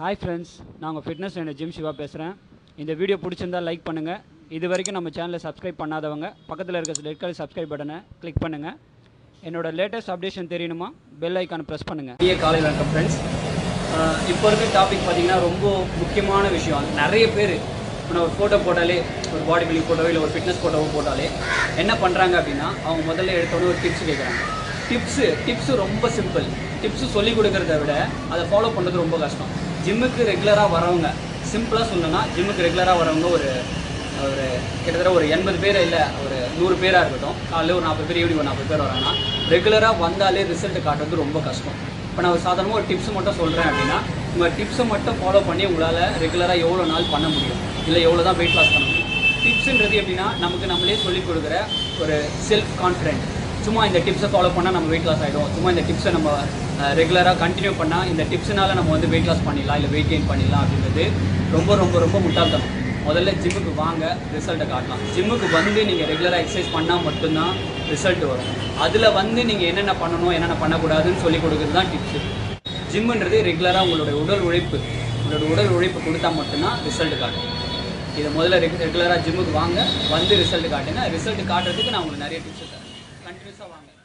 Hi friends நான் உங்கள் fitness என்ன ஜிம் சிவா பேசுகிறேன் இந்த வீடியோ பிடிச்சிருந்தா லைக் பண்ணுங்கள் இது வரைக்கும் நம்ம சேனலை சப்ஸ்கிரைப் பண்ணாதவங்க பக்கத்தில் இருக்க ரெட் கலர் சப்ஸ்கிரைப் பட்டனை கிளிக் பண்ணுங்கள் என்னோடய லேட்டஸ்ட் அப்டேஷன் தெரியணுமா? பெல் ஐக்கானை ப்ரெஸ் பண்ணுங்கள் பெரிய காலையில் இருக்க ஃப்ரெண்ட்ஸ் இப்போ இருக்க டாபிக் பார்த்தீங்கன்னா ரொம்ப முக்கியமான விஷயம். நிறைய பேர் இப்போ நான் ஒரு ஃபோட்டோ போட்டாலே ஒரு பாடி பில்டிங் ஃபோட்டோ இல்லை ஒரு ஃபிட்னஸ் ஃபோட்டோவோ போட்டாலே என்ன பண்ணுறாங்க அப்படின்னா அவங்க முதல்ல எடுத்தோடனே ஒரு டிப்ஸ் கேட்குறாங்க டிப்ஸு டிப்ஸு ரொம்ப சிம்பிள் டிப்ஸு சொல்லிக் கொடுக்குறத விட அதை ஃபாலோ பண்ணுறது ரொம்ப கஷ்டம். ஜிம்முக்கு ரெகுலராக வரவங்க சிம்பிளாக சொல்லணும்னா ஜிம்முக்கு ரெகுலராக வரவங்க ஒரு ஒரு கிட்டத்தட்ட ஒரு எண்பது பேர் இல்லை ஒரு நூறு பேராக இருக்கட்டும் காலையில் ஒரு நாற்பது பேர் ஈவினிங் ஒரு நாற்பது பேர் வராங்கன்னா ரெகுலராக வந்தாலே ரிசல்ட் காட்டுறது ரொம்ப கஷ்டம். இப்போ நான் ஒரு சாதாரணமாக ஒரு டிப்ஸ் மட்டும் சொல்கிறேன் அப்படின்னா உங்கள் டிப்ஸை மட்டும் ஃபாலோ பண்ணி உங்களால் ரெகுலராக எவ்வளோ நாள் பண்ண முடியும்? இல்லை எவ்வளோ தான் வெயிட் லாஸ் பண்ண முடியும்? டிப்ஸுன்றது எப்படின்னா நமக்கு நம்மளே சொல்லிக் கொடுக்குற ஒரு செல்ஃப் கான்ஃபிடென்ட் சும்மா இந்த டிப்ஸை ஃபாலோ பண்ணால் நம்ம வெயிட் லாஸ் ஆகிடும் சும்மா இந்த டிப்ஸை நம்ம ரெகுலராக கண்டினியூ பண்ணால் இந்த டிப்ஸ்னால நம்ம வந்து வெயிட் லாஸ் பண்ணிடலாம் இல்லை வெயிட் கெயின் பண்ணிடலாம் அப்படின்றது ரொம்ப ரொம்ப ரொம்ப முட்டாள்தனம். முதல்ல ஜிம்முக்கு வாங்க ரிசல்ட்டை காட்டலாம். ஜிம்முக்கு வந்து நீங்கள் ரெகுலராக எக்ஸசைஸ் பண்ணால் மட்டும்தான் ரிசல்ட் வரும். அதில் வந்து நீங்கள் என்னென்ன பண்ணணும் என்னென்ன பண்ணக்கூடாதுன்னு சொல்லி கொடுக்குறது தான் டிப்ஸு ஜிம்முன்றது ரெகுலராக உங்களுடைய உடல் உழைப்பு. உங்களோட உடல் உழைப்பு கொடுத்தா மட்டும்தான் ரிசல்ட் காட்டும். இதை முதல்ல ரெகுலராக ஜிம்முக்கு வாங்க வந்து ரிசல்ட் காட்டுங்க. ரிசல்ட் காட்டுறதுக்கு நான் உங்களுக்கு நிறைய டிப்ஸ் தரேன். கண்டினியூஸாக வாங்க